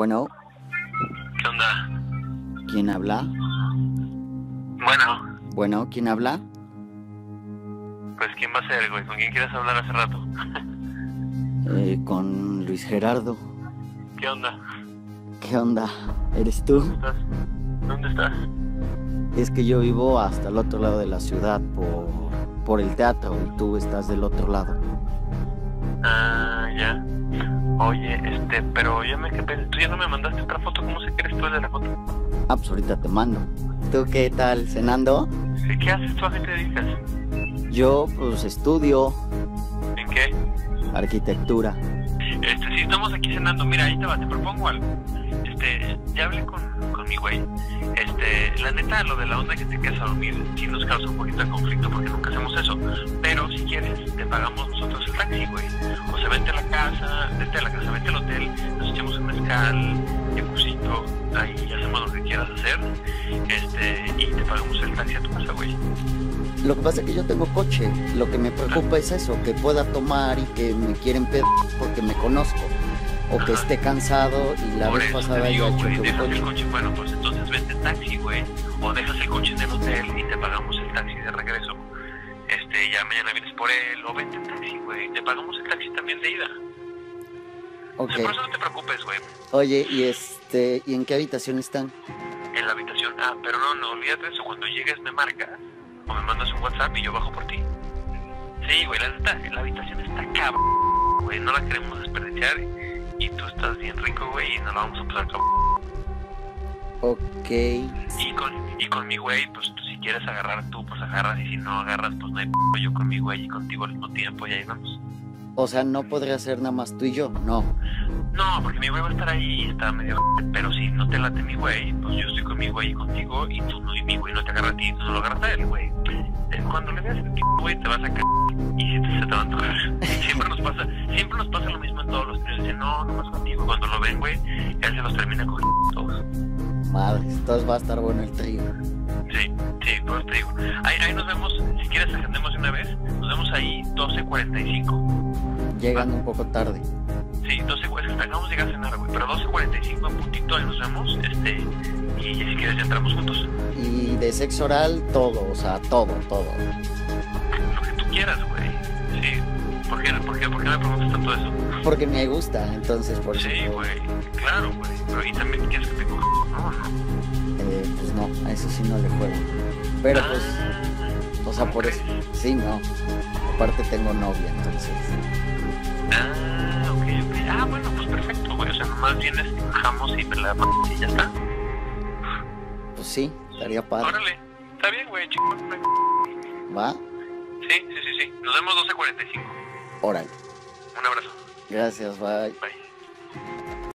Bueno, ¿Qué onda? ¿quién habla? Bueno, Bueno, ¿quién habla? pues ¿quién va a ser, güey? ¿Con quién quieres hablar hace rato? Eh, con Luis Gerardo. ¿Qué onda? ¿Qué onda? ¿Eres tú? ¿Dónde estás? ¿Dónde estás? Es que yo vivo hasta el otro lado de la ciudad por, por el teatro y tú estás del otro lado. Ah. Oye, este, pero ya me. ¿Tú ya no me mandaste otra foto? ¿Cómo sé que eres tú el de la foto? Ah, pues ahorita te mando. ¿Tú qué tal? ¿Cenando? Sí, ¿Qué haces tú? ¿A qué te dedicas? Yo pues estudio ¿En qué? arquitectura. Este, sí, estamos aquí cenando. Mira, ahí te va, te propongo algo. Este, ya hablé con, con mi güey. Este, la neta, lo de la onda que te quedas a dormir sí nos causa un poquito de conflicto porque nunca hacemos eso. Pero si quieres, te pagamos nosotros el taxi, güey. O sea, vente a la mezcal, jacuzito, ahí hacemos lo que quieras hacer. Este, y te pagamos el taxi a tu casa, güey. Lo que pasa es que yo tengo coche. Lo que me preocupa es eso, que pueda tomar y que me quieren pedir porque me conozco. O que Ajá. esté cansado y la Por vez pasada digo, güey, un dejas el coche. coche, bueno, pues entonces vente en taxi, güey, o dejas el coche en el hotel y te pagamos el taxi de regreso. Este, ya mañana vienes por él, o vente en taxi, güey, te pagamos el taxi también de ida. Por eso no te preocupes, güey, Oye, y este, ¿y en qué habitación están? en la habitación. Ah, pero no, no, olvídate de eso, cuando llegues me marcas, o me mandas un WhatsApp y yo bajo por ti. Sí, güey, la habitación está cabrón, güey, no la queremos desperdiciar, y tú estás bien rico, güey, y nos la vamos a pasar cabrón. Ok. Y con, y con mi güey, pues si quieres agarrar tú, pues agarras. Y si no agarras, pues no hay p yo con mi güey y contigo al mismo tiempo y ahí vamos. O sea, no podría ser nada más tú y yo. No. No, porque mi güey va a estar ahí y está medio... Pero si no te late mi güey, pues yo estoy con mi güey y contigo y tú no, y mi güey no te agarra a ti y tú no lo agarras a él, güey. Cuando le veas el güey, te vas a caer y se te, se te va a antojar. Siempre nos pasa, siempre nos pasa lo mismo en todos los tríos. Dicen, no, no más contigo. Cuando lo ven, güey, él se los termina cogiendo todos. Madre, entonces va a estar bueno el trío. Sí, sí, por eso te digo. Ahí, ahí nos vemos, si quieres agendemos de una vez, nos vemos ahí 12.45. Llegando un poco tarde. Sí, 12, es que acabamos de llegar a cenar, güey, pero 12.45 en puntito ahí nos vemos, este, y si quieres ya entramos juntos. Y de sexo oral, todo, o sea, todo, todo. Lo que tú quieras, güey. Sí. ¿Por qué, por, qué, ¿Por qué me preguntas tanto eso? Porque me gusta, entonces por eso. Sí, güey, claro, güey. Pero ¿y también quieres que te coja? No, no. eh, pues no, a eso sí no le juego. Pero pues, Ah, o sea, ¿cómo por eso. Sí, no. Aparte tengo novia, entonces. Nomás vienes, bajamos y me la y ya está. Pues sí, estaría padre. Órale. Está bien, güey, chico. ¿Va? Sí, sí, sí, sí. Nos vemos 12.45. Órale. Un abrazo. Gracias, bye. Bye.